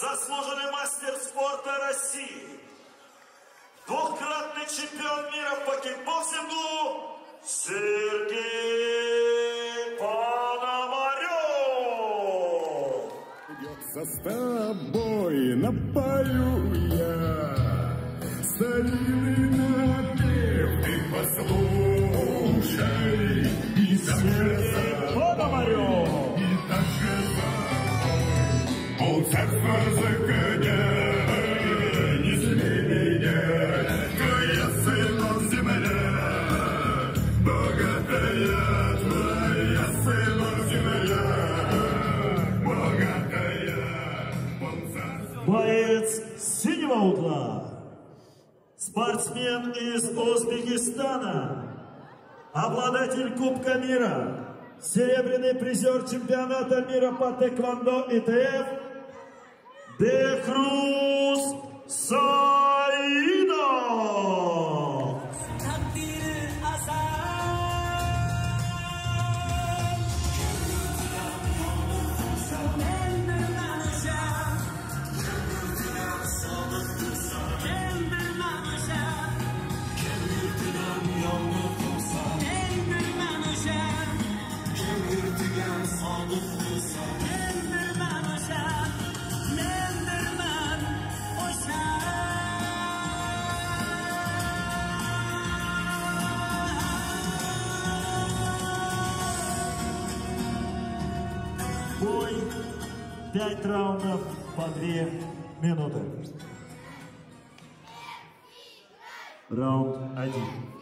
Заслуженный мастер спорта России, двукратный чемпион мира по кикбоксингу Сергей Пономарев. С тобой напою я старинный Боец синего угла. Спортсмен из Узбекистана. Обладатель Кубка мира. Серебряный призер чемпионата мира по тэквондо ИТФ. Бехрус Саидов. Бой. Пять раундов по две минуты. Раунд один.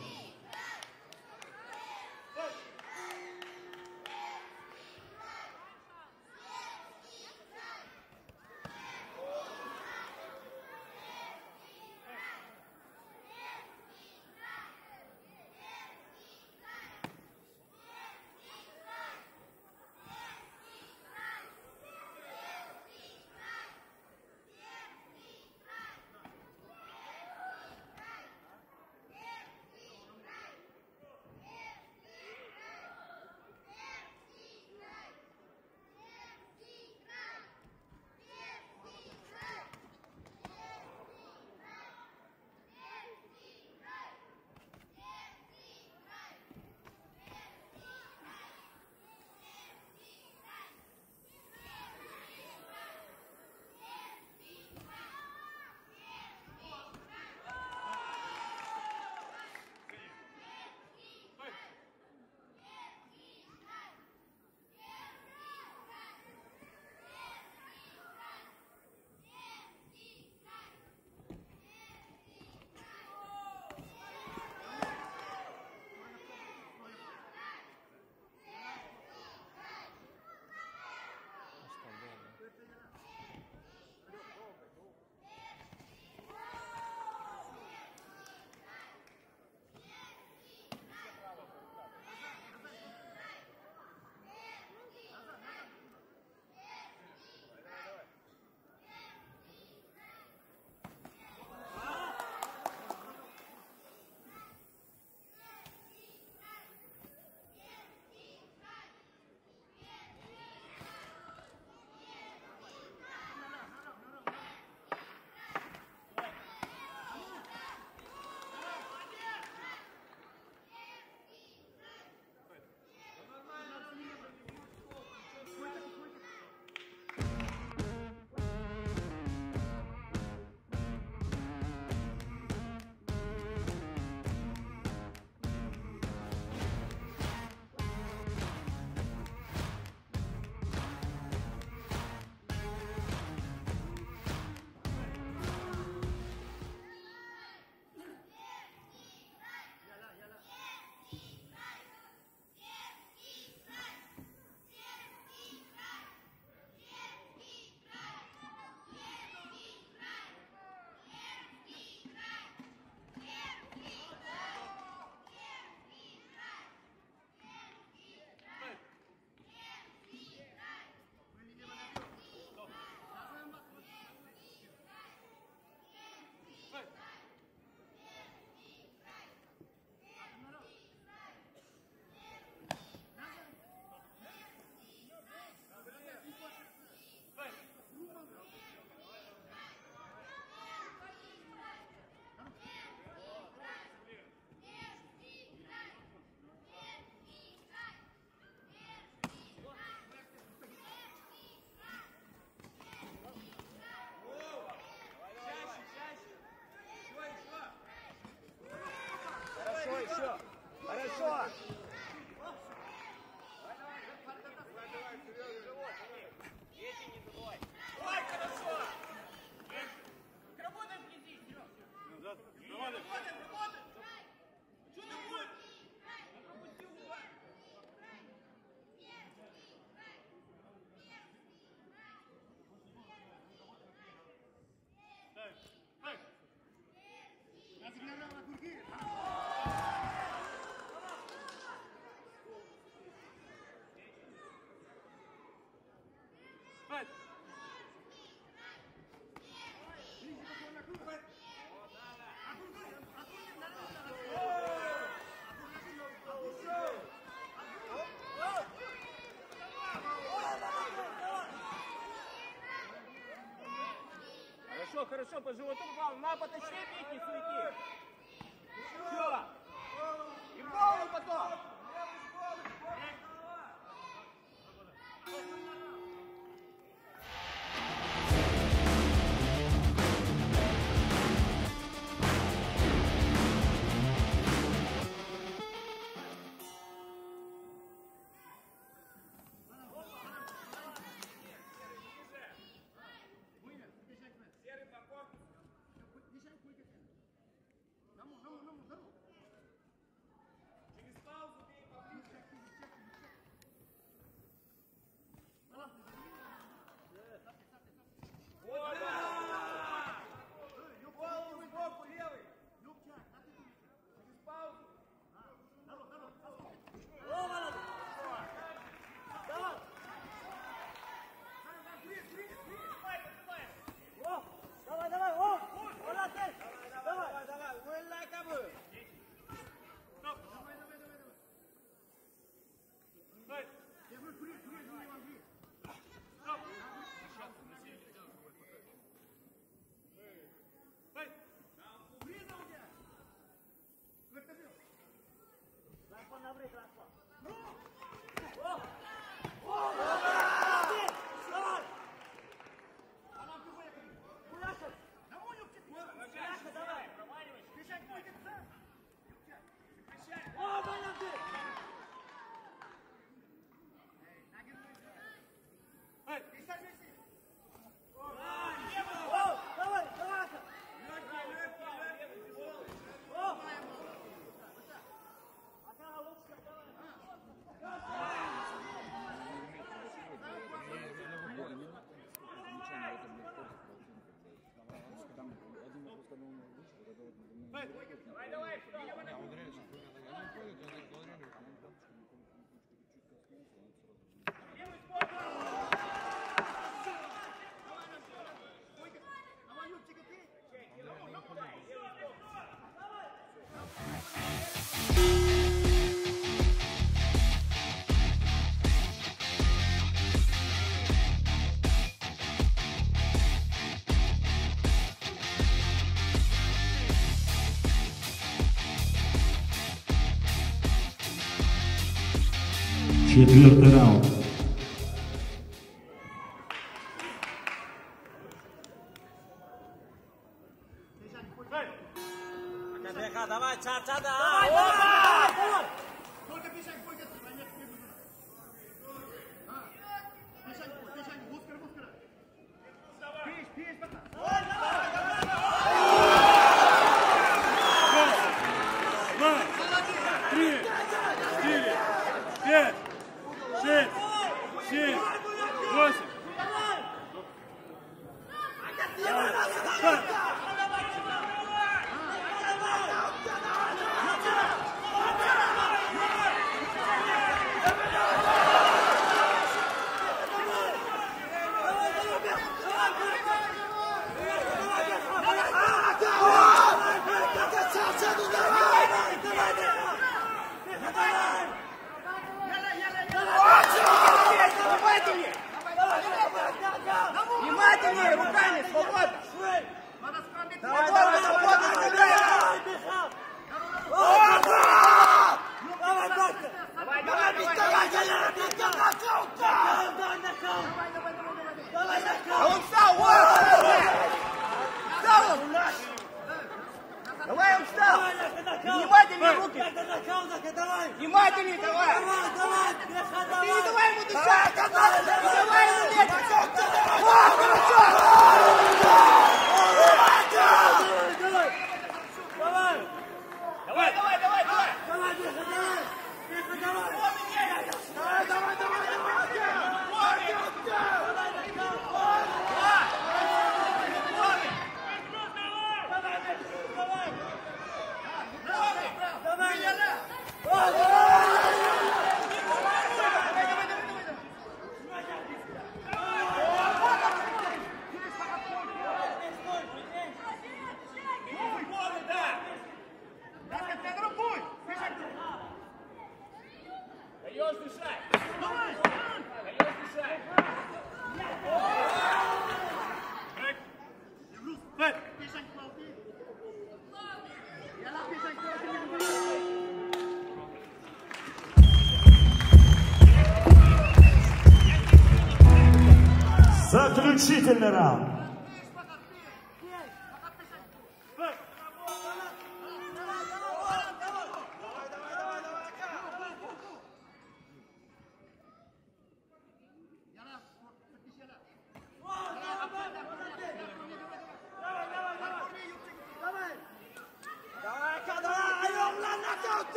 Хорошо, хорошо, по животу попал. На, потащи, бить, не суети. desgracia. Xavier Tarão. Cadê, cadê? Vai, tchau, tchau, tchau. tornerà.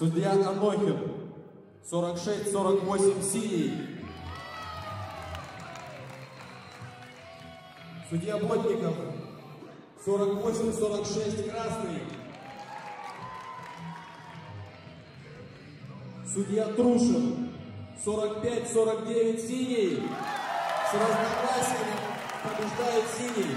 Судья Анохин, 46-48 синий. Судья Ботников, 48-46 красный. Судья Трушин, 45-49 синий. С разногласиями побеждает синий.